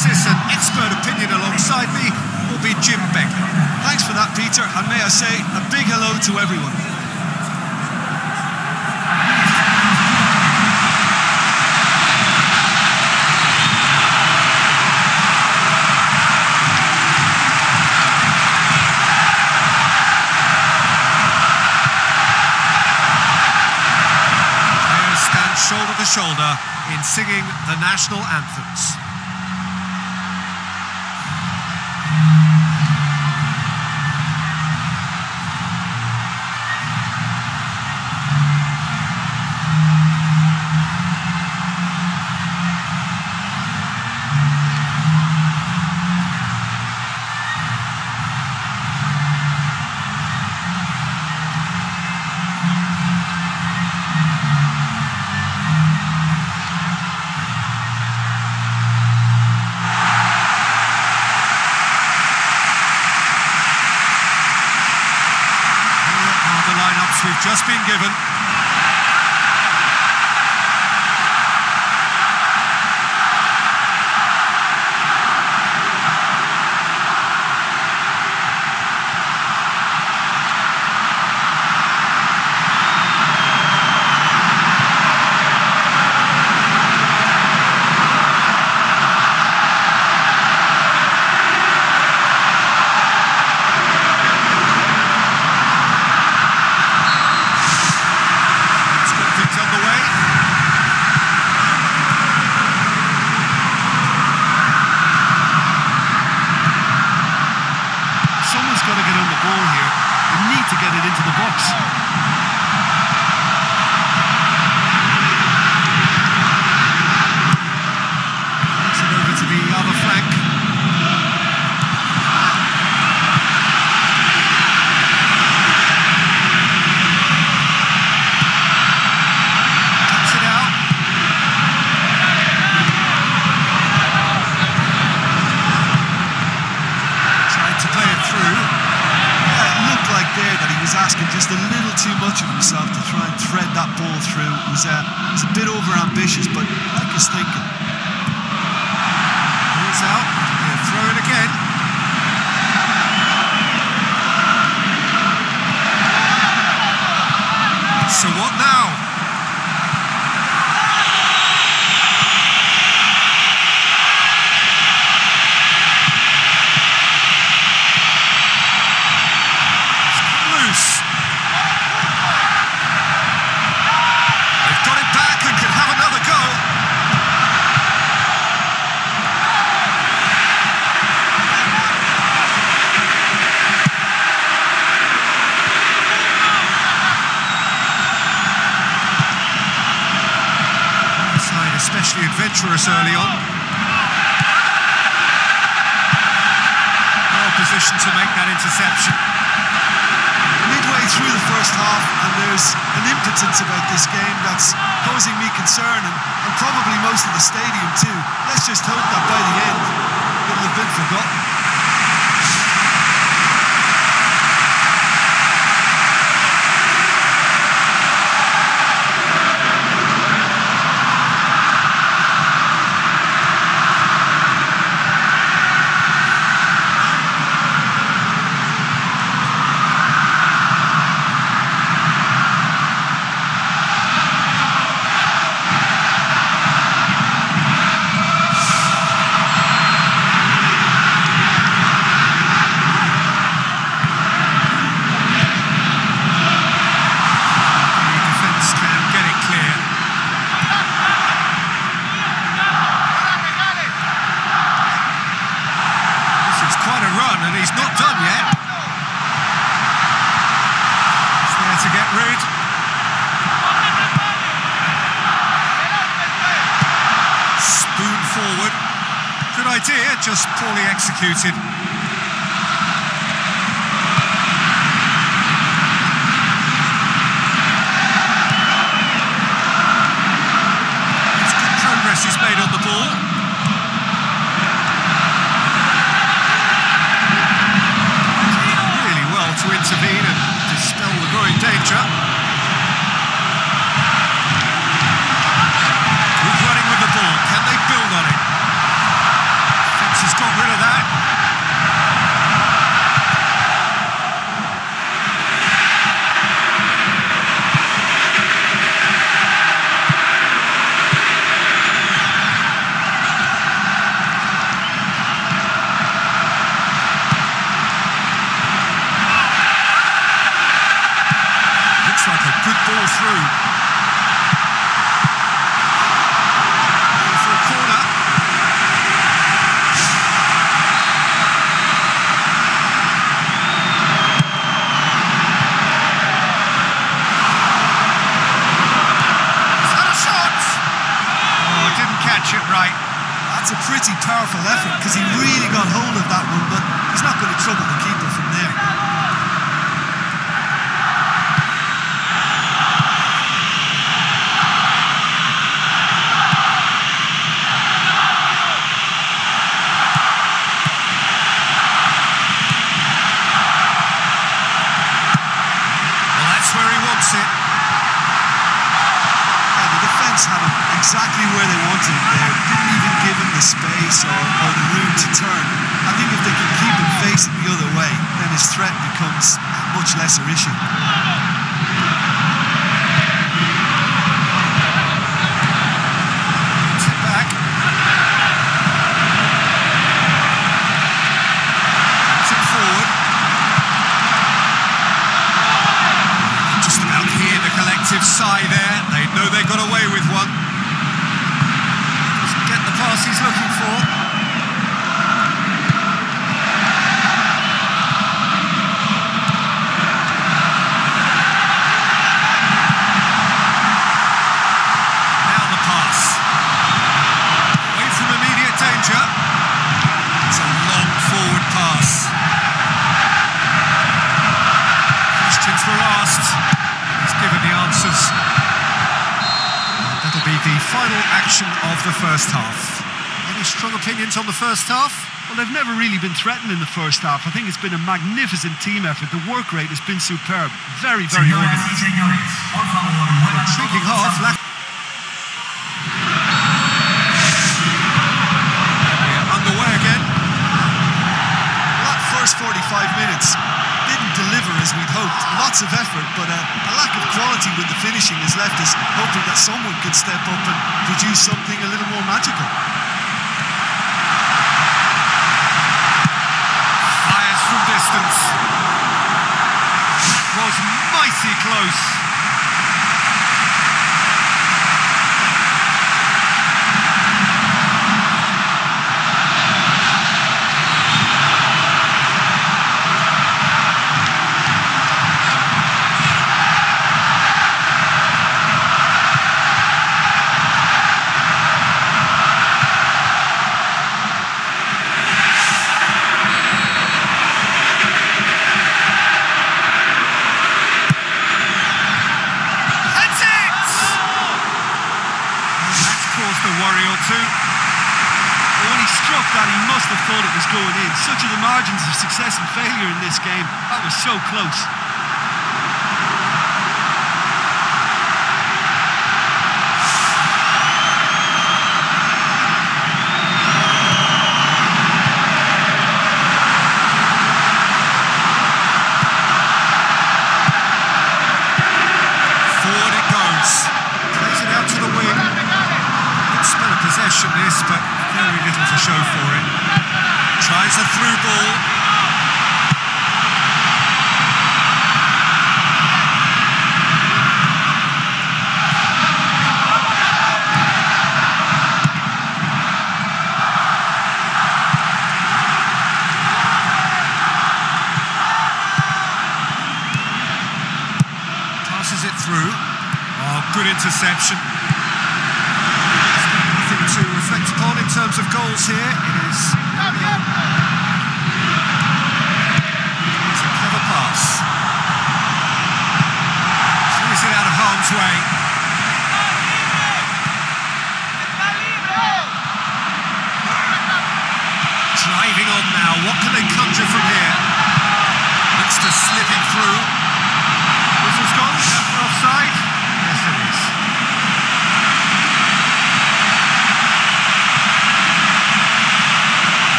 analysis and expert opinion alongside me will be Jim Beglin. Thanks for that, Peter, and may I say a big hello to everyone. Shoulder to shoulder in singing the national anthems. Just been given. Let's get things underway. Someone's got to get on the ball here. They need to get it into the box. Takes it over to the other flank. Cuts it out. Tried to play it through. Yeah, it looked like there that he was asking just a little too much of himself to try and thread that ball uh, it was a bit over ambitious, but I like his thinking. Ball's out. He'll throw it again. So what now? Impotence about this game that's causing me concern, and, and probably most of the stadium too. Let's just hope that by the end, it'll have been forgotten. The defence can get it clear. This is quite a run, and he's not done yet. He's there to get rid. Spoon forward. Idea, just poorly executed. It's good progress he's made on the ball. Really well to intervene and dispel the growing danger. Good running with the ball. Can they build on it? through. For a corner. He's had a shot. Oh, didn't catch it right. That's a pretty powerful effort because he really got hold of that one, but he's not going to trouble the keeper from there. Well, that's where he wants it. The defence had exactly where they wanted him there. Didn't even give him the space or, or the room to turn. I think if they can keep him facing the other way, then his threat becomes much lesser issue. Puts it back. Puts it forward. Just about hear the collective sigh there. They know they got away with one. Doesn't get the pass he's looking for. Now the pass. Away from immediate danger. It's a long forward pass. Questions were asked. He's given the answers. And that'll be the final action of the first half. Any strong opinions on the first half? Well, they've never really been threatened in the first half. I think it's been a magnificent team effort. The work rate has been superb. Very, very Señoras organised. y señores, por favor, muevan Intriguing todos half. sus La- We're underway again. Well, that first 45 minutes didn't deliver as we'd of effort, but a, a lack of quality with the finishing has left us hoping that someone could step up and produce something a little more magical. Fires from distance. Was mighty close.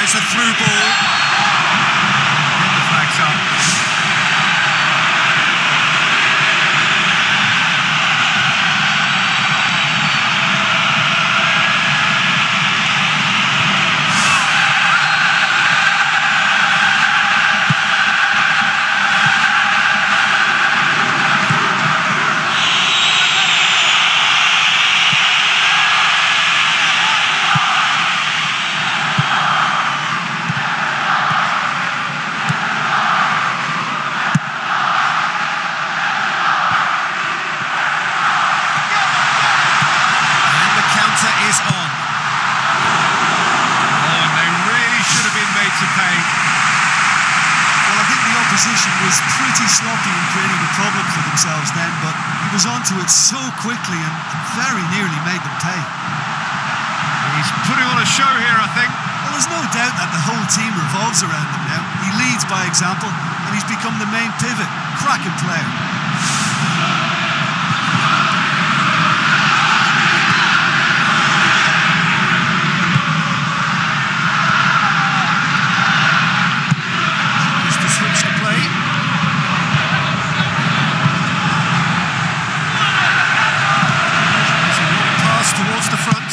Tries a through ball. In the flag opposition was pretty sloppy in creating a problem for themselves then, but he was onto it so quickly and very nearly made them pay. He's putting on a show here, I think. Well, there's no doubt that the whole team revolves around him now. He leads by example, and he's become the main pivot. Cracking player. Tries to switch the play. Tries a long pass towards the front.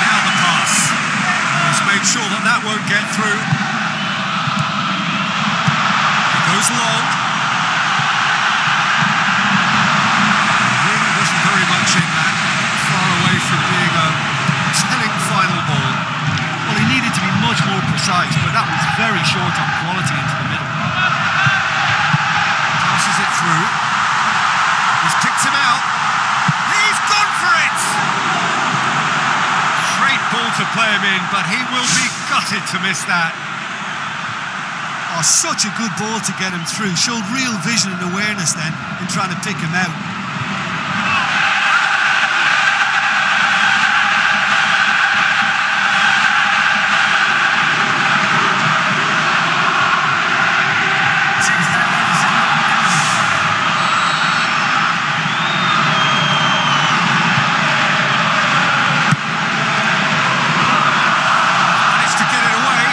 Now the pass. He's made sure that that won't get through. It goes long. really wasn't very much in that. Far away from being a telling final ball. Well, he needed to be much more precise, but that was very short on quality into the middle. Passes it through. He's picked him out. He's gone for it! Great ball to play him in, but he will be gutted to miss that. Oh, such a good ball to get him through. Showed real vision and awareness then in trying to pick him out. Managed to get it away.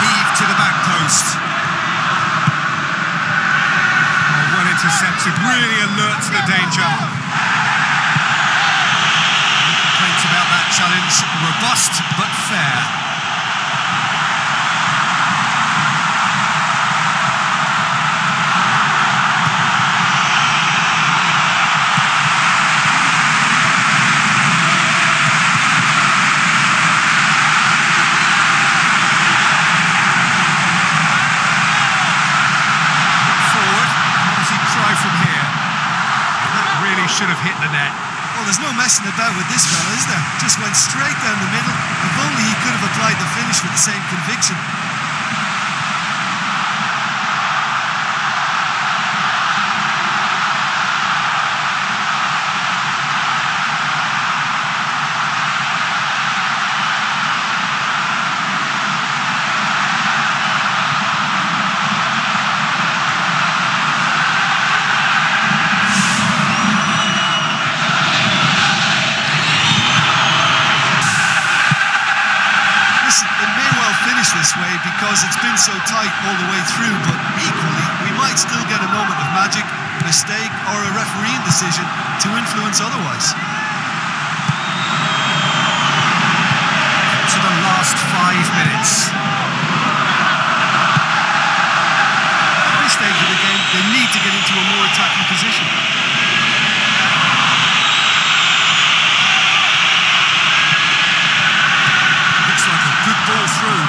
Heave to the back post. Oh, well intercepted, really alert to the danger. No complaints about that challenge. Robust but fair. Forward. What does he try from here? That really should have hit the net. Well, there's no messing about with this fella, is there? Just went straight down the middle. If only he could have applied the finish with the same conviction. Listen, it may well finish this way because it's been so tight all the way through, but equally, we might still get a moment of magic, mistake, or a refereeing decision to influence otherwise. To the last five minutes. At this stage of the game, they need to get into a more attacking position. Looks like a good ball through.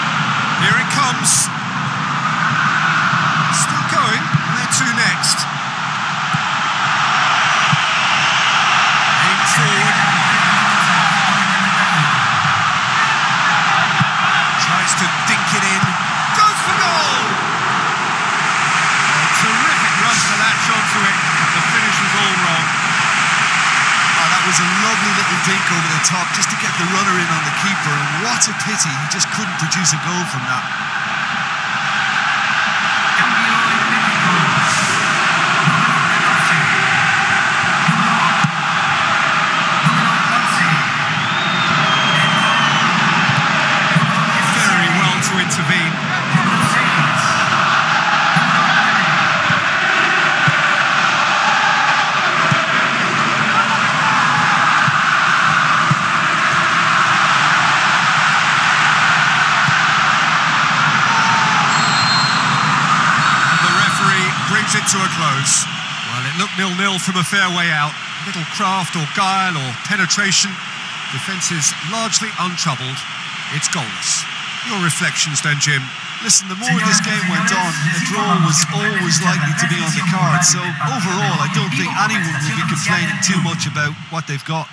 Here it comes. Still going. Where to next? Aimed forward. Tries to dink it in. Goes for goal! A terrific run to latch onto it. The finish was all wrong. Oh, that was a lovely little dink over the top just to get the runner in on the keeper, and what a pity he just couldn't produce a goal from that. 0-0 from a fair way out. Little craft or guile or penetration. Defence is largely untroubled. It's goalless. Your reflections then, Jim. Listen, the more this game went on, a draw was always likely to be on the card. So overall, I don't think anyone will be complaining too much about what they've got.